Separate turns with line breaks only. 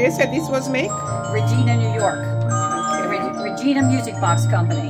place said this was made?
Regina, New York.
Okay.
Regina Music Box Company.